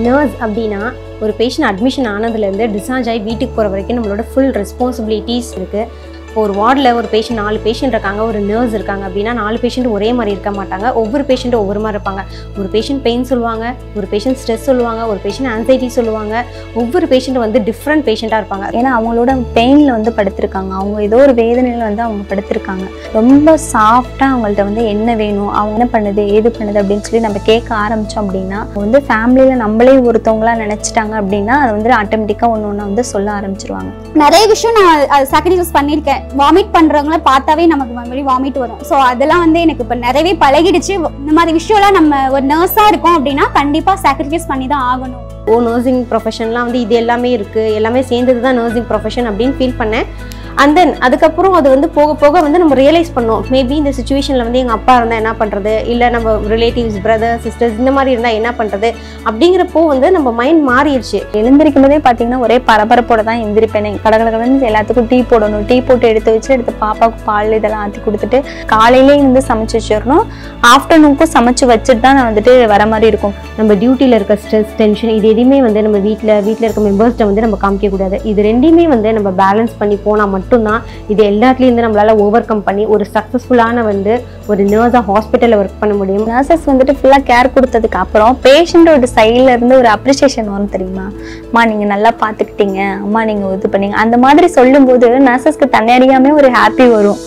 Nurse அப்படின்னா ஒரு patient admission ஆனதுலேருந்து discharge ஆகி வீட்டுக்கு போகிற வரைக்கும் நம்மளோட ஃபுல் ரெஸ்பான்சிபிலிட்டிஸ் இருக்குது இப்போ ஒரு வார்டில் ஒரு பேஷண்ட் நாலு பேஷண்ட் இருக்காங்க ஒரு நர்ஸ் இருக்காங்க அப்படின்னா நாலு பேஷண்ட் ஒரே மாதிரி இருக்க மாட்டாங்க. ஒவ்வொரு பேஷண்ட்டும் ஒவ்வொரு மாதிரி இருப்பாங்க. ஒரு பேஷண்ட் பெயின் சொல்லுவாங்க ஒரு பேஷண்ட் ஸ்ட்ரெஸ் சொல்லுவாங்க ஒரு பேஷண்ட் ஆன்சைட்டி சொல்லுவாங்க. ஒவ்வொரு பேஷண்ட்டும் வந்து டிஃப்ரெண்ட் பேஷண்ட்டாக இருப்பாங்க. ஏன்னா அவங்களோட பெயினில் வந்து படுத்திருக்காங்க. அவங்க ஏதோ ஒரு வேதனையில் வந்து அவங்க படுத்திருக்காங்க. ரொம்ப சாஃப்டாக அவங்கள்ட்ட வந்து என்ன வேணும் அவங்க என்ன பண்ணுது ஏது பண்ணுது அப்படின்னு சொல்லி நம்ம கேட்க ஆரம்பித்தோம் அப்படின்னா வந்து ஃபேமிலியில் நம்மளே ஒருத்தவங்களா நினச்சிட்டாங்க அப்படின்னா அது வந்து ஆட்டோமேட்டிக்காக ஒன்று ஒன்று வந்து சொல்ல ஆரம்பிச்சிருவாங்க. நிறைய விஷயம் நான் அது சாக்ரிஃபைஸ் பண்ணியிருக்கேன். வாமிட் பண்றவங்கள பார்த்தாவே நமக்கு மறுபடியும் வாமிட் வரும். ஸோ அதெல்லாம் வந்து எனக்கு இப்போ நிறையவே பழகிடுச்சு. இந்த மாதிரி விஷயம்லாம் நம்ம ஒரு நர்ஸா இருக்கோம் அப்படின்னா கண்டிப்பா சாக்ரிஃபைஸ் பண்ணி தான் ஆகணும். ஓ நர்சிங் ப்ரொஃபஷன்லாம் வந்து இது எல்லாமே இருக்குது எல்லாமே சேர்ந்தது தான் நர்சிங் ப்ரொஃபஷன் அப்படின்னு ஃபீல் பண்ணேன். அண்ட் தென் அதுக்கப்புறம் அது வந்து போக போக வந்து நம்ம ரியலைஸ் பண்ணோம். மேபி இந்த சுச்சுவேஷனில் வந்து எங்கள் அப்பா இருந்தால் என்ன பண்ணுறது இல்லை நம்ம ரிலேட்டிவ்ஸ் பிரதர் சிஸ்டர்ஸ் இந்த மாதிரி இருந்தால் என்ன பண்ணுறது அப்படிங்கிறப்போ வந்து நம்ம மைண்ட் மாறிடுச்சு. எழுந்திருக்கும் போதே பார்த்தீங்கன்னா ஒரே பரபரப்போட தான் எந்திரிப்பேனே. கடகடகடன்னு எல்லாத்துக்கும் டீ போடணும். டீ போட்டு எடுத்து வச்சு எடுத்து பாப்பாவுக்கு பால் இதெல்லாம் ஆற்றி கொடுத்துட்டு காலையிலே இருந்து சமைச்சு வச்சிடணும். ஆஃப்டர்நூனுக்கும் சமைச்சு வச்சுட்டு தான் நான் வந்துட்டு வர மாதிரி இருக்கும். நம்ம டியூட்டியில் இருக்க ஸ்ட்ரெஸ் டென்ஷன் இது எதுவுமே வந்து நம்ம வீட்டில் வீட்டில் இருக்க மெம்பர்ஸ்கிட்ட வந்து நம்ம காமிக்கக்கூடாது இது ரெண்டையுமே வந்து நம்ம பேலன்ஸ் பண்ணி போனால் மட்டும்தான். இது எல்லாத்துலேயும் வந்து நம்மளால ஓவர் கம் பண்ணி ஒரு சக்ஸஸ்ஃபுல்லான வந்து ஒரு நர்ஸாக ஹாஸ்பிட்டலில் ஒர்க் பண்ண முடியும். நர்சஸ் வந்துட்டு ஃபுல்லாக கேர் கொடுத்ததுக்கு அப்புறம் பேஷண்ட்டோட சைடில் இருந்து ஒரு அப்ரிசியேஷன் வரும் தெரியுமா? அம்மா நீங்கள் நல்லா பார்த்துக்கிட்டீங்க அம்மா நீங்கள் இது பண்ணீங்க. அந்த மாதிரி சொல்லும்போது நர்சஸ்க்கு தன்னறியாமே ஒரு ஹாப்பி வரும்.